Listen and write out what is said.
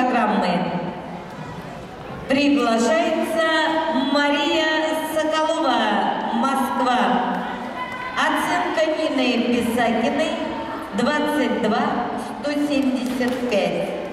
программы приглашается Мария Соколова, Москва. Оценка Нины Писакиной 22 175.